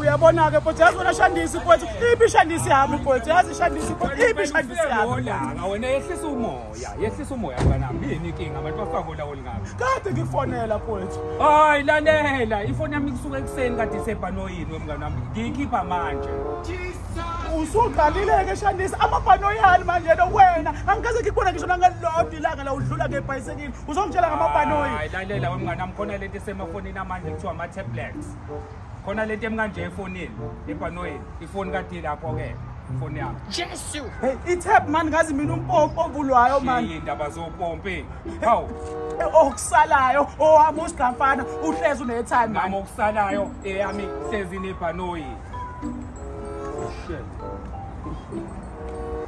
uyabona ke bot yazi wena shandisi bot iphi ishandisi yami bot yazi ishandisi bot iphi ishandisi yamiolanga wena yehlisa umoya yehlisa umoya banami yini inkinga abantu bafakola olingabo kade ngifonela bot hayi lalela ifoni yami kusuke ekuseni kadisemba noyini wemnganami ngiyikhipha manje usuqalile-ke shandisi amabhanoyani manje no wena angikaze ngikubona ngisho nangelodwa ilanga la udlula ngebhayisekile uzongitshela ngamabhanoyi lalela wemngane wami khona lento isemafonini amanje kuthiwa ama-tablets khona leti emkanje efonini ebhanoyeni ifoni kadi lapho-ke ifoni yami jesu heyi itap mani ngazi mina umpompo ovulwayo mani iy'ndaba zopompi hawu okusalayo owami usigqamfana uhlezi unetime mani okusalayo eyami hlezi nebhanoyi shit